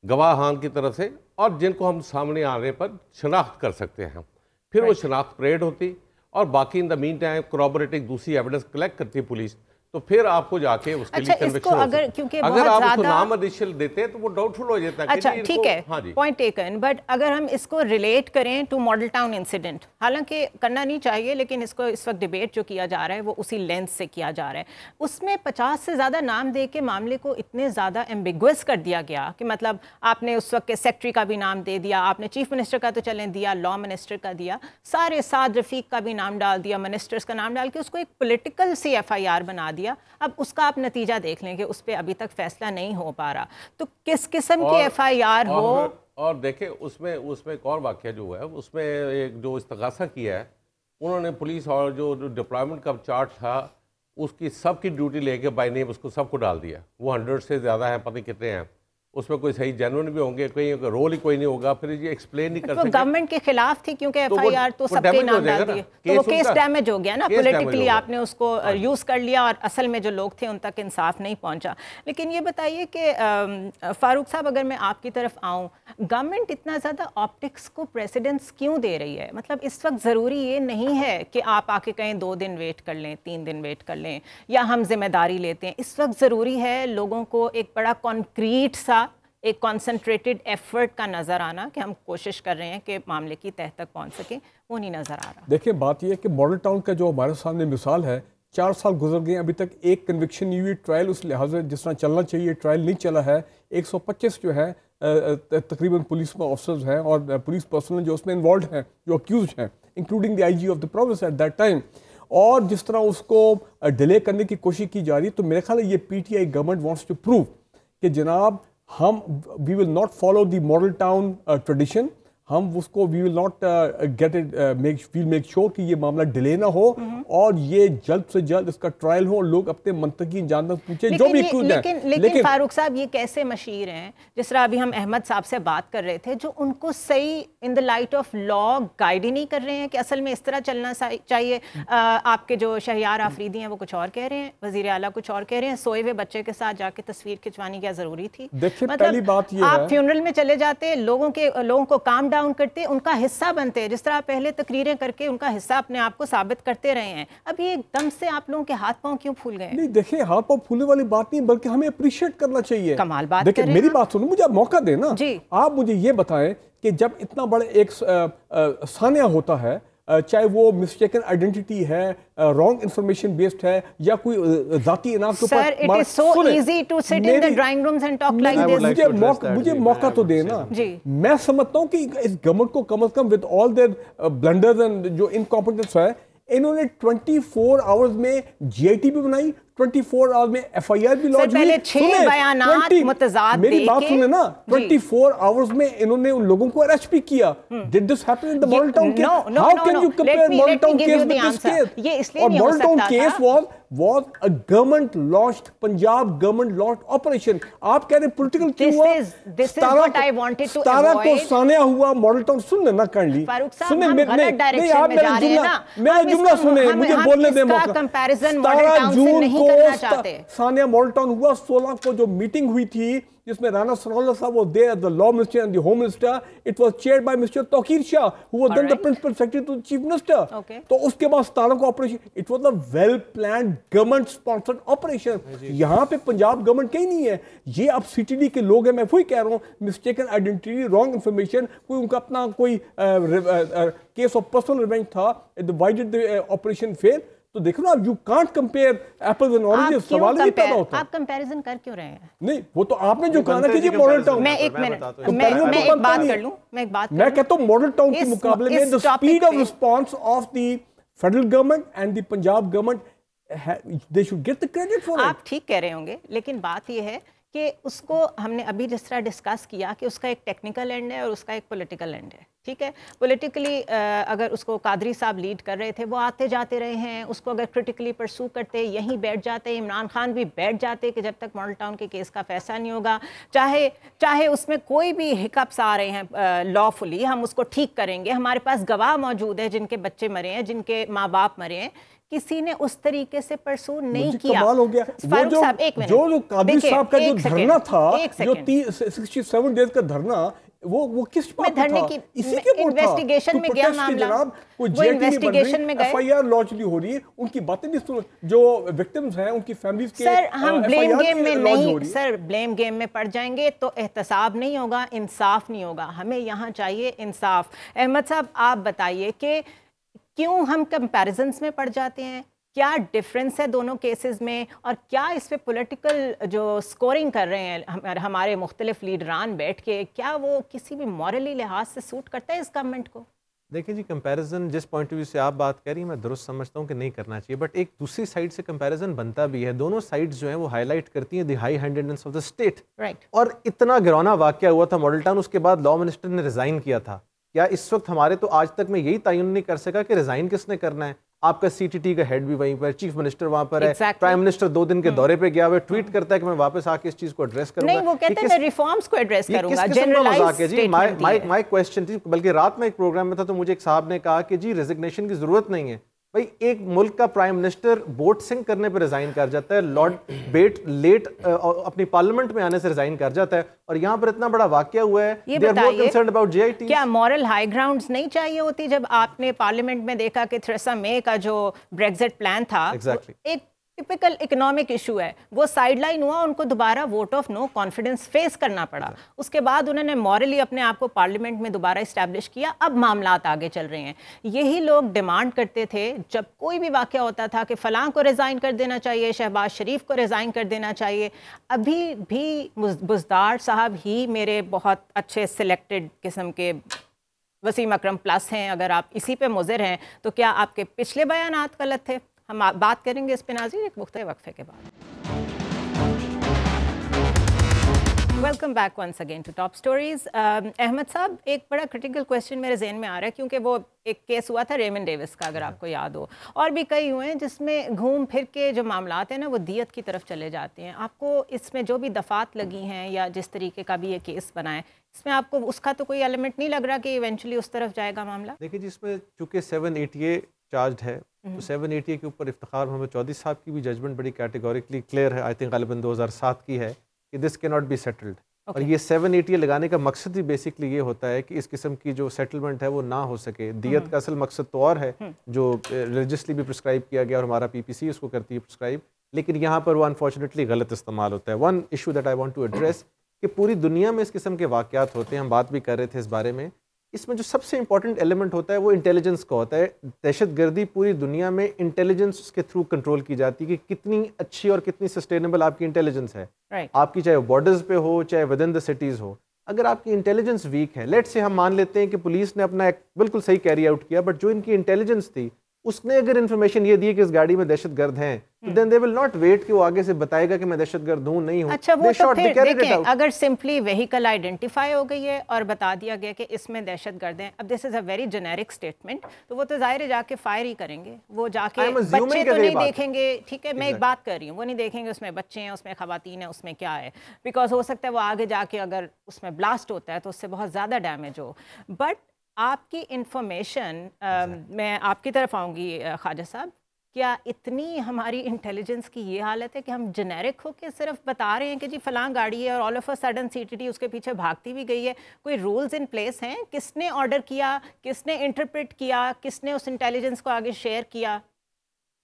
गवाहान की तरफ़ से और जिनको हम सामने आने पर शनाख्त कर सकते हैं। फिर वो शनाख्त परेड होती और बाकी in the mean time corroborating दूसरी एविडेंस कलेक्ट करती है पुलिस। तो फिर आपको जाके उसके अच्छा, लिए कन्विक्शन अगर क्योंकि अगर आप उसको नाम एडिशनल देते हैं तो वो डाउटफुल हो जाता है अच्छा ठीक है हाँ पॉइंट टेकन बट अगर हम इसको रिलेट करें टू मॉडल टाउन इंसिडेंट हालाँकि करना नहीं चाहिए लेकिन इसको इस वक्त डिबेट जो किया जा रहा है वो उसी लेंस से किया जा रहा है। उसमें पचास से ज़्यादा नाम दे के मामले को इतने ज़्यादा एम्बिगस कर दिया गया कि मतलब आपने उस वक्त के सेक्रेटरी का भी नाम दे दिया आपने चीफ मिनिस्टर का तो चलें दिया लॉ मिनिस्टर का दिया सारे साद रफीक का भी नाम डाल दिया मिनिस्टर्स का नाम डाल के उसको एक political C F I R बना दिया। अब उसका आप नतीजा देख लें कि उस पर अभी तक फैसला नहीं हो पा रहा। तो किस किस्म की एफ़ आई आर हो? और देखें उसमें उसमें एक और वाक्य जो है उसमें एक जो इस्तगासा किया है उन्होंने पुलिस और जो डिप्लॉयमेंट का चार्ट था उसकी सबकी ड्यूटी लेके बाई नेम उसको सबको डाल दिया। वो हंड्रेड से ज़्यादा हैं पता नहीं कितने हैं। उसमें कोई सही जेनुअन भी होंगे कोई रोल ही कोई नहीं होगा फिर ये एक्सप्लेन नहीं कर तो सकते। गवर्नमेंट के खिलाफ थी क्योंकि तो वो- एफआईआर तो वो सबके नाम डाल दिए। ना, तो वो केस डैमेज हो गया ना। पॉलिटिकली आपने उसको यूज़ कर लिया और असल में जो लोग थे उन तक इंसाफ नहीं पहुँचा। लेकिन ये बताइए कि फारूक साहब अगर मैं आपकी तरफ़ आऊँ गवर्नमेंट इतना ज़्यादा ऑप्टिक्स को प्रेसिडेंस क्यों दे रही है? मतलब इस वक्त ज़रूरी ये नहीं है कि आप आके कहें दो दिन वेट कर लें तीन दिन वेट कर लें या हम ज़िम्मेदारी लेते हैं। इस वक्त ज़रूरी है लोगों को एक बड़ा कॉन्क्रीट सा एक कॉन्सनट्रेटेड एफर्ट का नज़र आना कि हम कोशिश कर रहे हैं कि मामले की तह तक पहुँच सकें, वो नहीं नज़र आ रहा। देखिए, बात यह है कि मॉडल टाउन का जो हमारे सामने मिसाल है, चार साल गुजर गए अभी तक एक कन्विक्शन नहीं हुई ट्रायल उस लिहाज से जिस तरह चलना चाहिए ट्रायल नहीं चला है। 125 जो है तकरीबन पुलिस में ऑफिसर्स हैं और पुलिस पर्सनल जो उसमें इन्वॉल्व हैं, जो अक्यूज हैं including the IG of the province at that time और जिस तरह उसको डिले करने की कोशिश की जा रही है तो मेरे ख्याल ये PTI government wants to prove कि जनाब hum, we will not follow the model town uh, tradition. हम उसको we will not get it make we'll make sure कि ये मामला डिले ना हो और ये जल्द से जल्द इसका ट्रायल हो। लोग अपने मंतकी जान तक पूछे जो भी accused हैं। लेकिन, लेकिन फारूक साहब ये कैसे मशीर हैं? जिस तरह अभी हम अहमद साहब से बात कर रहे थे जो उनको सही in the light of law guide ही नहीं कर रहे हैं कि असल में इस तरह चलना चाहिए। अ, आपके जो शहयार आफरीदी हैं वो कुछ और कह रहे हैं वज़ीर आला कुछ और कह रहे हैं। सोए हुए बच्चे के साथ जाके तस्वीर खिंचवानी क्या ज़रूरी थी? देखिए, पहली बात ये आप फ्यूनरल में चले जाते लोगों के लोगों को काम डाउन करते उनका हिस्सा बनते हैं। जिस तरह आप पहले तकरीरें करके उनका हिस्सा अपने आप को साबित करते रहे हैं अब ये एकदम से आप लोगों के हाथ पाँव क्यों फूल गए? नहीं देखिए हाथ पाँव फूलने वाली बात नहीं बल्कि हमें अप्रिशिएट करना चाहिए। कमाल बात देखिए मेरी बात सुनो मुझे आप मौका देना जी। आप मुझे ये बताएँ कि जब इतना बड़ा एक सान्या होता है चाहे वो मिस्टेकन आइडेंटिटी है रॉन्ग इंफॉर्मेशन बेस्ड है या कोई जाति इनाम के ऊपर मुझे मौका मुझे मौका तो देना। मैं समझता हूँ कि इस गवर्नमेंट को कम अज कम with all their blunders and जो इनकॉम्पिटेंस है इन्होंने 24 आवर्स में जीआईटी भी बनाई 24 आवर्स में एफआईआर भी लॉन्च पहले छह बयानात मेरी बात सुने ना जी। 24 आवर्स में इन्होंने उन लोगों को अरेस्ट भी किया। Did this happen in the Model Town case how can you compare Model Town case with this case ये इसलिए नहीं हो मॉडल टाउन केस था। was was a government launched Punjab government launched operation. आप कह रहे पॉलिटिकल क्यों This हुआ? is- this is what I wanted to सतारह को सानिया हुआ मॉडल टाउन सुन लेना काइंडली फारूक साहब, सुने हम गलत आप में जा रहे हैं ना। मेरा जुमला सुने मुझे बोलने दे मौका। comparison model 17 से जून नहीं करना चाहते। सानिया मॉडल टाउन हुआ 16 को जो मीटिंग हुई थी जिसमें राना सरोला साहब was there as the law minister and the home minister it was chaired by Mr. Tawkir Shah who was then the Alright. principal secretary to the chief minister Okay. तो उसके बाद 17 को operation it was a well planned government sponsored operation यहाँ पे Punjab government कहीं नहीं है ये अब सीटीडी के लोग हैं मैं वही कह रहा हूँ मिस्टेकन आइडेंटिटी रॉन्ग इन्फॉर्मेशन कोई उनका अपना कोई केस ऑफ़ पर्सनल रिवेंज था वाई डिड ऑपरेशन फेल तो देखो ना you can't compare apples and oranges सवाल ही पैदा होता होता आप कंपैरिजन कर क्यों रहे हैं? नहीं वो तो आपने जो कहा ना कि ये मॉडल टाउन मैं एक मिनट मैं, हूँ। मैं मैं तो एक बात कर लूँ मैं एक बात मैं कहता हूँ मॉडल टाउन के मुकाबले में the speed of response of the federal government and the Punjab government they should get the credit for आप ठीक कह रहे होंगे लेकिन बात यह है कि उसको हमने अभी जिस तरह डिस्कस किया कि उसका एक टेक्निकल एंड है और उसका एक पॉलिटिकल एंड है, ठीक है? पॉलिटिकली अगर उसको कादरी साहब लीड कर रहे थे, वो आते जाते रहे हैं, उसको अगर क्रिटिकली परसू करते, यहीं बैठ जाते, इमरान खान भी बैठ जाते कि जब तक मॉडल टाउन के केस का फैसला नहीं होगा। चाहे चाहे उसमें कोई भी हिकअप्स आ रहे हैं लॉफुली हम उसको ठीक करेंगे। हमारे पास गवाह मौजूद है जिनके बच्चे मरे हैं, जिनके माँ बाप मरे हैं। किसी ने उस तरीके से परसू नहीं किया। कमाल हो गया। वो जो एक जो जो कादिर साहब का जो धरना था जो सेकंड। सिक्सटी सेवन डेज़ का धरना वो वो किस बात धरने की इसी के इन्वेस्टिगेशन में गया मामला। जनाब कोई वो इन्वेस्टिगेशन में गए। FIR लॉन्च नहीं हो रही है उनकी बातें नहीं सुन जो विक्टिम्स हैं उनकी फैमिलीज़ के सर हम ब्लेम गेम में नहीं सर ब्लेम गेम में पड़ जाएँगे तो एहतसाब नहीं होगा इंसाफ नहीं होगा। हमें यहाँ चाहिए इंसाफ। अहमद साहब आप बताइए कि क्यों हम कंपैरिजन्स में पड़ जाते हैं? क्या डिफरेंस है दोनों केसेस में? और क्या इस पे पॉलिटिकल जो स्कोरिंग कर रहे हैं हमारे मुख्तलिफ़ लीडरान बैठ के क्या वो किसी भी मॉरली लिहाज से सूट करता है इस गवर्नमेंट को? देखिए जी कंपैरिजन जिस पॉइंट ऑफ़ व्यू से आप बात कर रही हैं मैं दुरुस्त समझता हूँ कि नहीं करना चाहिए बट एक दूसरी साइड से कंपैरिजन बनता भी है। दोनों साइड्स जो हैं वो हाईलाइट करती हैं the high handedness of the state right और इतना गिरौना वाक्य हुआ था मॉडल टाउन उसके बाद लॉ मिनिस्टर ने रिजाइन किया था। क्या इस वक्त हमारे तो आज तक मैं यही तयन नहीं कर सका कि रिजाइन किसने करना है? आपका सीटीटी का हेड भी वहीं पर चीफ मिनिस्टर वहाँ पर exactly. है प्राइम मिनिस्टर दो दिन के दौरे पे गया हुआ ट्वीट करता है कि मैं वापस आके इस चीज़ को एड्रेस करूँगा। नहीं वो कहते हैं रिफॉर्म्स को एड्रेस करूँगा generalised my my my question थी बल्कि रात में एक प्रोग्राम में था तो मुझे एक साहब ने कहा कि जी रेजिग्नेशन की ज़रूरत नहीं है। भाई एक मुल्क का प्राइम मिनिस्टर बोट सिंह करने पर रिजाइन कर जाता है। लॉर्ड बेट लेट अपनी पार्लियामेंट में आने से रिजाइन कर जाता है। और यहाँ पर इतना बड़ा वाक्य हुआ है। ये बताइए क्या मॉरल हाई ग्राउंड नहीं चाहिए होती जब आपने पार्लियामेंट में देखा कि थ्रेसा मे का जो ब्रेग्जिट प्लान था exactly. एक टिपिकल इकोनॉमिक इशू है। वो साइडलाइन हुआ उनको दोबारा vote of no confidence face करना पड़ा। उसके बाद उन्होंने मॉरली अपने आप को पार्लियामेंट में दोबारा इस्टेब्लिश किया। अब मामला आगे चल रहे हैं। यही लोग डिमांड करते थे जब कोई भी वाक्य होता था कि फ़लाँ को रिज़ाइन कर देना चाहिए शहबाज शरीफ को रिज़ाइन कर देना चाहिए। अभी भी बुजदार साहब ही मेरे बहुत अच्छे सिलेक्टेड किस्म के वसीम अक्रम प्लस हैं। अगर आप इसी पे मुजिर हैं तो क्या आपके पिछले बयान गलत थे? हम बात करेंगे इस पर नाजिर एक मुख्त वक्फे के बाद। Welcome back once again to top stories Ahmad साहब एक बड़ा क्रिटिकल क्वेश्चन मेरे जहन में आ रहा है क्योंकि वो एक केस हुआ था रेमन डेविस का अगर आपको याद हो। और भी कई हुए हैं जिसमें घूम फिर के जो मामला हैं ना वो दियत की तरफ़ चले जाते हैं। आपको इसमें जो भी दफात लगी हैं या जिस तरीके का भी ये केस बनाए इसमें आपको उसका तो कोई एलिमेंट नहीं लग रहा कि इवेंचुअली उस तरफ़ जाएगा मामला? देखिए जिसमें चूँकि सेवन एटी चार्ज है तो सेवन एटी के ऊपर इफ्तार मोहम्मद चौधरी साहब की भी जजमेंट बड़ी कैटेगोरिकली क्लियर है। आई थिंक गालिबन 2007 की है कि दिस के नॉट बी सेटल्ड और ये सेवन एटी लगाने का मकसद भी बेसिकली ये होता है कि इस किस्म की जो सेटलमेंट है वो ना हो सके। दियत हम्म। का असल मकसद तो और है हम्म। जो रिलीजियसली भी प्रिस्क्राइब किया गया और हमारा पीपीसी उसको करती है प्रिस्क्राइब लेकिन यहाँ पर वो अनफॉर्चुनेटली गलत इस्तेमाल होता है। One issue that I want to address कि पूरी दुनिया में इस किस्म के वाक़ात होते हैं। हम बात भी कर रहे थे इस बारे में इसमें जो सबसे इंपॉर्टेंट एलिमेंट होता है वो इंटेलिजेंस का होता है। दहशत गर्दी पूरी दुनिया में इंटेलिजेंस के थ्रू कंट्रोल की जाती है कि कितनी अच्छी और कितनी सस्टेनेबल आपकी इंटेलिजेंस है। Right. आपकी चाहे बॉर्डर्स पे हो चाहे विद इन द सिटीज़ हो। अगर आपकी इंटेलिजेंस वीक है लेट से हम मान लेते हैं कि पुलिस ने अपना एक बिल्कुल सही कैरी आउट किया बट जो इनकी इंटेलिजेंस थी उसने अगर इन्फॉर्मेशन ये दी कि इस गाड़ी में दहशत गर्द हैं तो then they will not wait कि वो आगे से बताएगा कि मैं दहशत गर्द हूँ नहीं हूँ। अच्छा वो तो फिर देखें अगर सिंपली व्हीकल आइडेंटिफाई हो गई है और बता दिया गया कि इसमें दहशत गर्द हैं अब this is a very generic statement तो वो तो ज़ाहिर जाके फायर ही करेंगे। वो जाके बच्चे तो नहीं देखेंगे ठीक है मैं एक बात कर रही हूँ वो नहीं देखेंगे उसमें बच्चे हैं उसमें खातन है उसमें क्या है। बिकॉज़ हो सकता है वो आगे जाके अगर उसमें ब्लास्ट होता है तो उससे बहुत ज़्यादा डैमेज हो। बट आपकी इंफॉर्मेशन मैं आपकी तरफ़ आऊँगी ख्वाजा साहब। क्या इतनी हमारी इंटेलिजेंस की ये हालत है कि हम जेनेरिक हो के सिर्फ़ बता रहे हैं कि जी फलां गाड़ी है और all of a sudden CTT उसके पीछे भागती भी गई है। कोई रूल्स इन प्लेस हैं? किसने ऑर्डर किया? किसने इंटरप्रेट किया? किसने उस इंटेलिजेंस को आगे शेयर किया?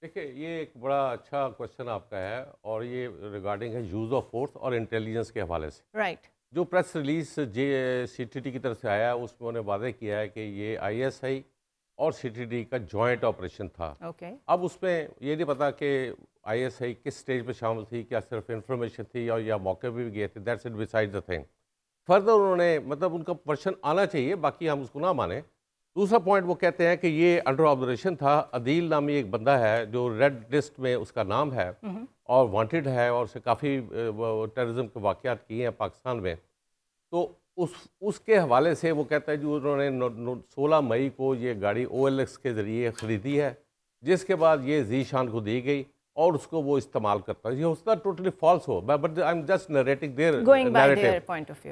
देखिए ये एक बड़ा अच्छा क्वेश्चन आपका है और ये रिगार्डिंग है यूज़ ऑफ़ फोर्स और इंटेलिजेंस के हवाले से। Right right. जो प्रेस रिलीज़ जे सी की तरफ़ से आया उसमें उन्होंने वादे किया है कि ये आईएसआई और सी का जॉइंट ऑपरेशन था। Okay. अब उसमें ये नहीं पता कि आईएसआई किस स्टेज पर शामिल थी क्या सिर्फ़ इन्फॉर्मेशन थी और या मौके पर भी गए थे that's it beside the thing further उन्होंने मतलब उनका पर्सन आना चाहिए बाकी हम उसको ना माने। दूसरा पॉइंट वो कहते हैं कि ये अंडर ऑब्जर्वेशन था। अदील नामी एक बंदा है जो रेड लिस्ट में उसका नाम है हम्म। और वांटेड है और उसे काफ़ी टेररिज्म के वाक़ात किए हैं पाकिस्तान में। तो उस उसके हवाले से वो कहता है जो उन्होंने सोलह मई को ये गाड़ी OLX के ज़रिए ख़रीदी है जिसके बाद ये जी शान को दी गई और उसको वो इस्तेमाल करता है। ये उसका टोटली फॉल्स हो but I am just narrating there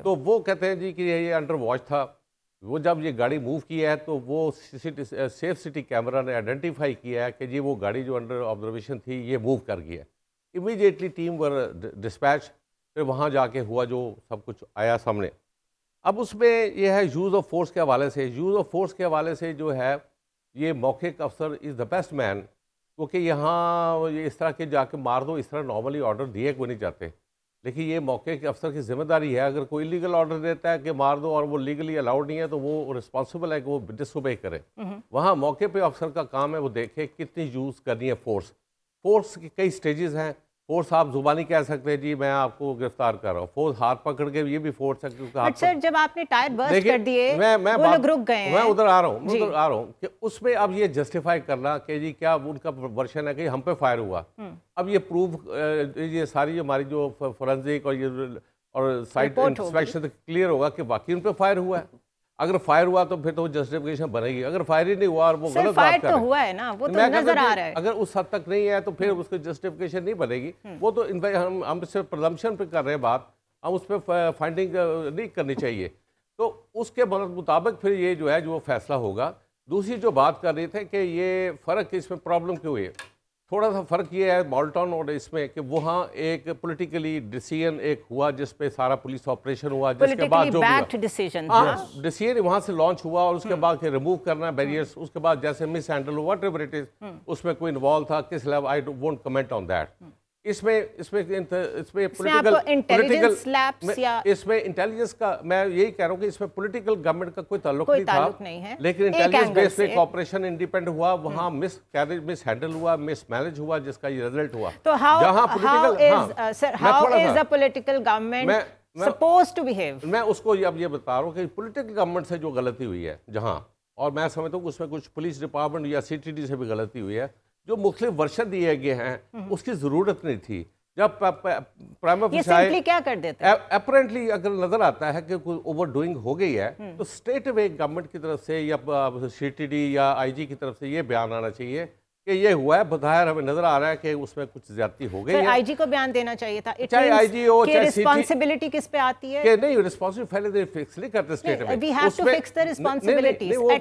तो वो कहते हैं जी कि ये अंडर वॉच था। वो जब ये गाड़ी मूव की है तो वो सेफ़ सिटी कैमरा ने आइडेंटिफाई किया है कि जी वो गाड़ी जो अंडर ऑब्जर्वेशन थी, ये मूव कर गया इमीडिएटली टीम वर डिस्पैच फिर वहाँ जाके हुआ जो सब कुछ आया सामने। अब उसमें यह है यूज़ ऑफ़ फोर्स के हवाले से। यूज़ ऑफ़ फोर्स के हवाले से जो है, ये मौके का अफसर इज़ द बेस्ट मैन क्योंकि यहाँ इस तरह के जाके मार दो, इस तरह नॉर्मली ऑर्डर दिए को नहीं जाते। लेकिन ये मौके के अफसर की ज़िम्मेदारी है। अगर कोई लीगल ऑर्डर देता है कि मार दो और वो लीगली अलाउड नहीं है तो वो रिस्पॉन्सिबल है कि वो डिसोबे करे। वहाँ मौके पे अफसर का काम है वो देखे कितनी यूज़ करनी है फोर्स। फोर्स के कई स्टेजेस हैं। फोर्स आप जुबानी कह सकते हैं जी मैं आपको गिरफ़्तार कर रहा हूँ। फोर्स हाथ पकड़ के ये भी फोर्स है क्योंकि सर जब आपने टायर बर्स्ट कर दिए मैं मैं वो लोग रुक गए मैं उधर आ रहा हूँ उधर आ रहा हूँ कि उसमें अब ये जस्टिफाई करना कि जी क्या उनका वर्षन है कि हम पे फायर हुआ। हम्म। अब ये प्रूफ ये सारी हमारी जो फोरेंसिक और ये और साइट इंस्पेक्शन क्लियर होगा कि बाकी उन पर फायर हुआ है। अगर फायर हुआ तो फिर तो जस्टिफिकेशन बनेगी। अगर फायर ही नहीं हुआ और वो गलत बात कर तो हुआ है ना वो तो नज़र आ रहा है। अगर उस हद तक नहीं है तो फिर उसकी जस्टिफिकेशन नहीं बनेगी। वो तो इनफैक्ट हम हम सिर्फ़ प्रदम्शन पे कर रहे हैं बात। हम उस पर फाइंडिंग नहीं करनी चाहिए। तो उसके मुताबिक फिर ये जो है जो फैसला होगा। दूसरी जो बात कर रहे थे कि ये फ़र्क इसमें प्रॉब्लम क्यों हुई है? थोड़ा सा फ़र्क ये है बॉल्टन और इसमें कि वहाँ एक पॉलिटिकली डिसीज़न एक हुआ जिस पे सारा पुलिस ऑपरेशन हुआ जिसके बाद जो। बैक्ड डिसीज़न हाँ डिसीज़न वहाँ से लॉन्च हुआ और उसके बाद फिर रिमूव करना बैरियर्स उसके बाद जैसे मिस हैंडल हुआ इट इज़ उसमें कोई इन्वॉल्व था किस level I won't comment on that इसमें इसमें इसमें में- या- इसमें इंटेलिजेंस का मैं यही कह रहा हूँ कि इसमें पॉलिटिकल गवर्नमेंट का कोई ताल्लुक नहीं था। नहीं है। लेकिन इंटेलिजेंस बेस पे एक इंडिपेंडेंट हुआ वहाँ मिस कैरेज मिस हैंडल हुआ मिस मैनेज हुआ जिसका ये रिज़ल्ट हुआ। तो हाउ जहाँ how is sir how is political government suppose to behave मैं उसको अब ये बता रहा हूँ कि पॉलिटिकल गवर्नमेंट से जो गलती हुई है जहाँ और मैं समझता हूँ कि उसमें कुछ पुलिस डिपार्टमेंट या सीटीडी से भी गलती हुई है जो मुख्तलिफ़ वर्षन दिए गए हैं उसकी ज़रूरत नहीं थी। जब प्राइम ये क्या कर देते हैं? अपेरेंटली अगर नज़र आता है कि कोई ओवर डूइंग हो गई है तो स्टेट वे गवर्नमेंट की तरफ़ से या सीटीडी या आईजी की तरफ़ से ये बयान आना चाहिए कि ये हुआ है बधायर हमें नज़र आ रहा है कि उसमें कुछ ज्यादती हो गई है। आईजी को बयान देना चाहिए था। चाहे IG हो, चाहे CT रिस्पांसिबिलिटी किस पे आती है? कि नहीं रिस्पॉन्सिबिलिटी पहले फिक्स नहीं करते स्टेट में वो-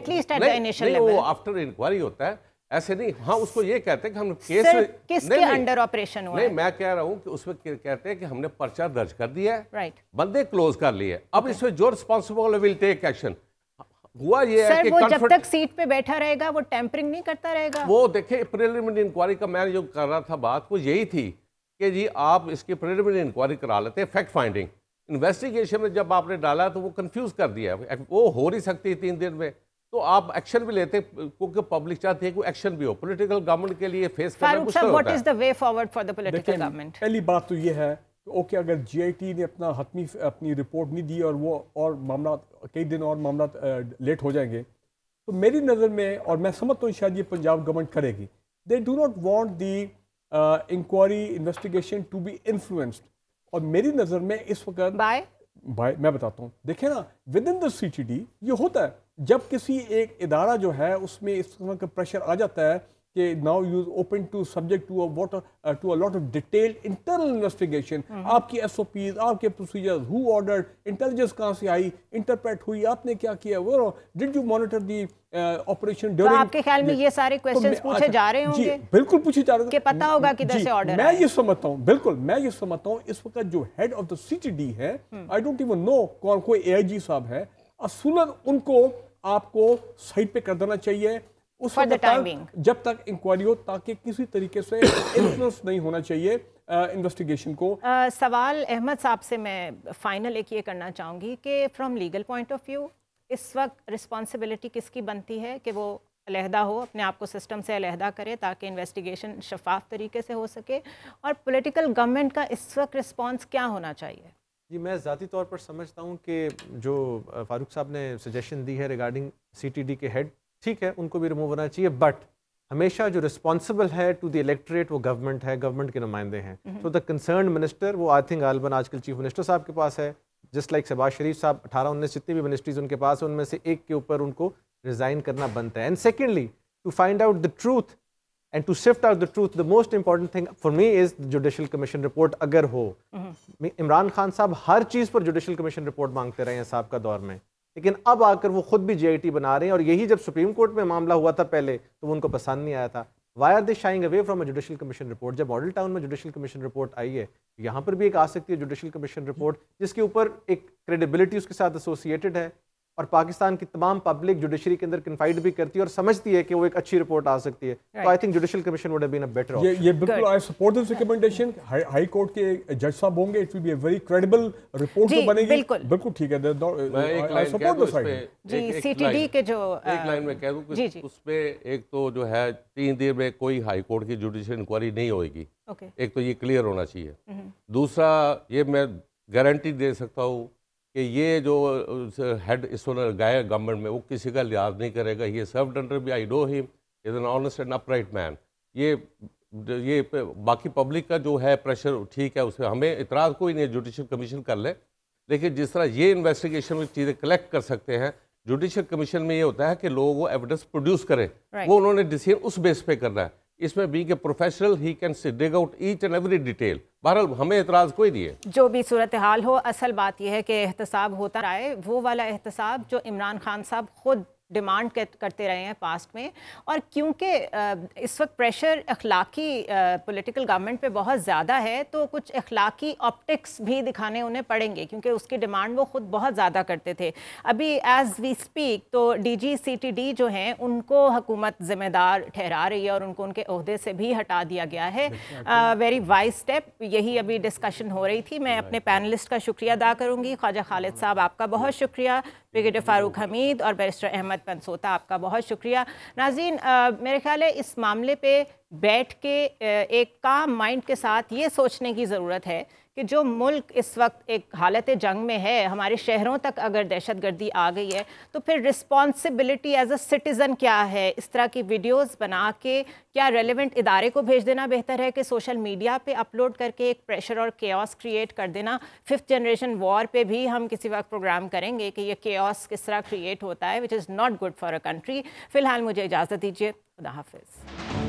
नहीं, initial नहीं, वो आफ्टर इंक्वायरी होता है। ऐसे नहीं हाँ उसको ये कहते हैं कि हम केस सर किसके नहीं, अंडर ऑपरेशन हुआ नहीं मैं कह रहा हूँ कि उसमें कहते हैं कि हमने पर्चा दर्ज कर दिया है। राइट बंदे क्लोज कर लिए। अब okay. इसमें जो रिस्पॉन्सिबल विल टेक एक्शन हुआ ये है कि वो जब तक सीट पे बैठा रहेगा वो टेम्परिंग नहीं करता रहेगा? वो देखिए प्रिलिमिनरी इंक्वायरी का मैं जो कर रहा था बात वो यही थी कि जी आप इसकी प्रिलिमिनरी इंक्वायरी करा लेते हैं फैक्ट फाइंडिंग इन्वेस्टिगेशन में जब आपने डाला तो वो कंफ्यूज कर दिया। वो हो नहीं सकती तीन दिन में। तो आप एक्शन भी लेते क्योंकि पब्लिक चाहती है कि एक्शन भी हो। पॉलिटिकल गवर्नमेंट के लिए फेस करना मुश्किल what is the way forward for the political government पहली बात तो ये है कि ओके अगर जीआईटी ने अपना हतमी अपनी रिपोर्ट नहीं दी और वो और मामला कई दिन और मामला लेट हो जाएँगे तो मेरी नज़र में और मैं समझता हूँ शायद ये पंजाब गवर्नमेंट करेगी they do not want the inquiry investigation to be influenced और मेरी नज़र में इस वक्त बाय भाई मैं बताता हूँ। देखिए ना विद इन द सी ये होता है। जब किसी एक इदारा जो है उसमें इस तरह का प्रेशर आ जाता है कि now you open to subject to what to a lot of detailed internal investigation आपकी एस ओ पीज आपके प्रोसीजर्स हु ऑर्डर इंटेलिजेंस कहाँ से आई इंटरप्रेट हुई आपने क्या किया वो did you monitor the operation तो आपके ख्याल में ये सारे क्वेश्चंस पूछे जा रहे होंगे? अच्छा, बिल्कुल पूछे जा रहे होंगे पता होगा किधर जी, से order मैं ये समझता हूँ बिल्कुल मैं ये समझता हूँ इस वक्त जो हेड ऑफ़ द सीटीडी है आई डोंट इवन नो कौन कोई एआईजी साहब है। असुलन उनको आपको साइड पे कर देना चाहिए। उस For वक्त तक जब तक इंक्वायरी हो ताकि किसी तरीके से इन्फ्लुएंस नहीं होना चाहिए इन्वेस्टिगेशन को। अ, सवाल अहमद साहब से मैं फाइनल एक ये करना चाहूँगी कि from legal point of view इस वक्त रिस्पॉन्सिबिलिटी किसकी बनती है कि वो अलहदा हो अपने आप को सिस्टम से अलहदा करे ताकि इन्वेस्टिगेशन शफाफ तरीके से हो सके? और पॉलिटिकल गवर्नमेंट का इस वक्त रिस्पॉन्स क्या होना चाहिए? जी मैं ज़ाती तौर पर समझता हूँ कि जो फारूक साहब ने सजेशन दी है रिगार्डिंग सीटीडी के हेड ठीक है उनको भी रिमूव होना चाहिए बट हमेशा जो रिस्पॉन्सिबल है टू द इलेक्ट्रेट वो गवर्नमेंट है गवर्नमेंट के नुमाइंदे हैं। तो द कंसर्न मिनिस्टर वो आई थिंक आलबन आजकल चीफ मिनिस्टर साहब के पास है जस्ट लाइक शहबाज शरीफ साहब अठारह उन्नीस जितनी भी मिनिस्ट्रीज उनके पास है उनमें से एक के ऊपर उनको रिज़ाइन करना बनता है। And secondly to find out the truth and to sift out the truth the most important thing for me is judicial commission report अगर हो इमरान खान साहब हर चीज़ पर जुडिशल कमीशन रिपोर्ट मांगते रहे हैं साहब का दौर में लेकिन अब आकर वो खुद भी जीआईटी बना रहे हैं और यही जब सुप्रीम कोर्ट में मामला हुआ था पहले तो वो उनको पसंद नहीं आया था why are they shying away from a judicial commission report जब मॉडल टाउन में जुडिशल कमीशन रिपोर्ट आई है यहाँ पर भी एक आ सकती है जुडिशल कमीशन रिपोर्ट जिसके ऊपर एक क्रेडिबिलिटी उसके साथ एसोसिएटेड है और पाकिस्तान की तमाम पब्लिक जुडिशरी के अंदर कन्फाइड भी करती है और समझती है कि वो एक अच्छी रिपोर्ट आ सकती है। तो I think judicial commission would have been a better ये ये बिल्कुल I support this recommendation high court के जज साहब होंगे it will be a very credible report जो बनेगी। बिल्कुल। बिल्कुल ठीक है एक आई सपोर्ट दिस जी सीटीडी के जो एक लाइन में कह दूँ कि उस पे एक तो जो है तीन दिन में कोई हाई कोर्ट की जुडिशियल इंक्वायरी नहीं होगी एक तो ये क्लियर होना चाहिए। दूसरा ये मैं गारंटी दे सकता हूँ कि ये जो हेड इस वक्त गया गवर्नमेंट में वो किसी का लिहाज नहीं करेगा। ये सर्व अंडर भी I know him is an honest and upright man ये ये बाकी पब्लिक का जो है प्रेशर ठीक है उसमें हमें इतराज़ कोई नहीं है जुडिशल कमीशन कर ले। लेकिन जिस तरह ये इन्वेस्टिगेशन में चीज़ें कलेक्ट कर सकते हैं जुडिशल कमीशन में ये होता है कि लोग वो एविडेंस प्रोड्यूस करें। Right. वो उन्होंने डिसीज़न उस बेस पे करना है। इसमें बी के professional he can dig out each and every detail बहरहाल, हमें एतराज़ कोई नहीं है। जो भी सूरत हाल हो, असल बात यह है कि एहतसाब होता रहा है। वो वाला एहतसाब जो इमरान खान साहब खुद डिमांड करते रहे हैं पास्ट में। और क्योंकि इस वक्त प्रेशर अखलाकी पॉलिटिकल गवर्नमेंट पे बहुत ज़्यादा है तो कुछ अखलाकी ऑप्टिक्स भी दिखाने उन्हें पड़ेंगे क्योंकि उसकी डिमांड वो खुद बहुत ज़्यादा करते थे। अभी एज वी स्पीक तो डी जी जो हैं उनको हुकूमत ज़िम्मेदार ठहरा रही है और उनको उनके अहदे से भी हटा दिया गया है। वेरी वाइज स्टेप यही अभी डिस्कशन हो रही थी। मैं अपने पैनलिस्ट का शुक्रिया अदा करूँगी। ख्वाजा खालिद साहब आपका बहुत शुक्रिया। ब्रिगेडियर फ़ारूक हमीद और बैरिस्टर अहमद पंसोता, आपका बहुत शुक्रिया। नाजीन मेरे ख्याल है इस मामले पे बैठ के एक काम माइंड के साथ ये सोचने की ज़रूरत है कि जो मुल्क इस वक्त एक हालत जंग में है, हमारे शहरों तक अगर दहशत गर्दी आ गई है तो फिर रिस्पॉन्सिबिलिटी एज अ सिटीज़न क्या है? इस तरह की वीडियोस बना के क्या रेलिवेंट इदारे को भेज देना बेहतर है कि सोशल मीडिया पे अपलोड करके एक प्रेशर और केओस क्रिएट कर देना? फिफ्थ जनरेशन वॉर पे भी हम किसी वक्त प्रोग्राम करेंगे कि ये केओस किस तरह क्रिएट होता है which is not good for a country फ़िलहाल मुझे इजाज़त दीजिए। खुदा हाफिज़।